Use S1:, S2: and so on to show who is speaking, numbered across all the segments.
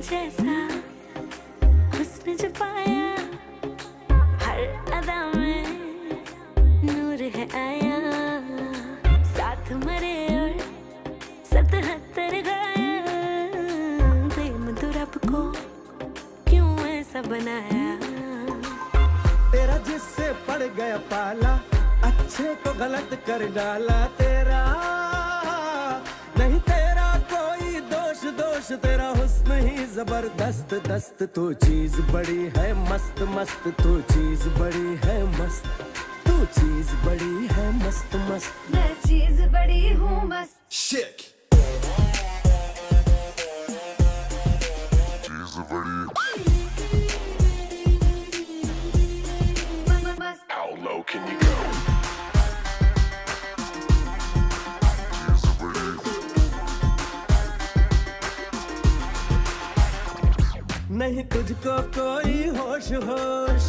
S1: जैसा उसने जो पाया हर अदा में नूर है आया। साथ मरे और सतहत्तर घायल प्रेम को क्यों ऐसा बनाया?
S2: तेरा जिससे पड़ गया पाला, अच्छे को गलत कर डाला तेरा। नहीं तेरा कोई दोष दोष तेरा ज़बरदस्त दस्त तो चीज़ बड़ी है मस्त मस्त तो चीज़ बड़ी है मस्त तो चीज़ बड़ी है मस्त मस्त
S1: मैं चीज़ बड़ी हूँ मस्त
S3: Chick.
S2: नहीं तुझको कोई होश होश।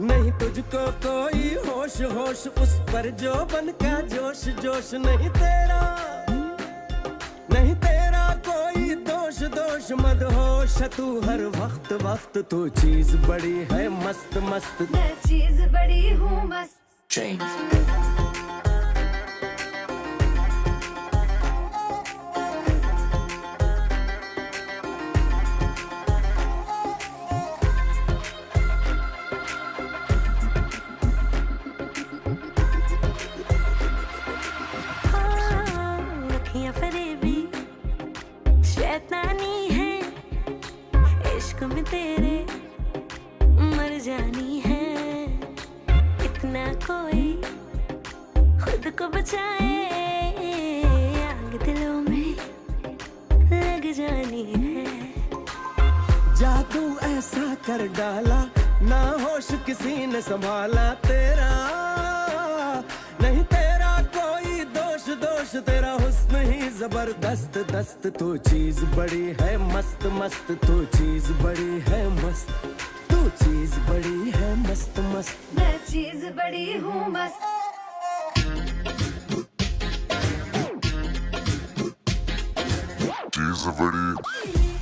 S2: नहीं तुझको कोई होश होश। उस पर जो बन का जोश जोश नहीं तेरा। नहीं तेरा कोई दोष दोष। मद होश तू हर वक्त वक्त तू चीज़ बड़ी है मस्त मस्त।
S1: मैं चीज़ बड़ी हूँ मस्त. तेरे मर जानी है। इतना कोई खुद को बचाए, आग दिलों में लग जानी है।
S2: जादू ऐसा कर डाला, ना होश किसी ने संभाला तेरा। नहीं तेरा कोई दोष दोष तेरा हुस्न ही ज़बरदस्त दस्त तू चीज़ बड़ी है मस्त मस्त तू चीज़ बड़ी है मस्त तू चीज़ बड़ी है मस्त मस्त
S1: मैं चीज़ बड़ी हूँ
S3: मस्त a pretty.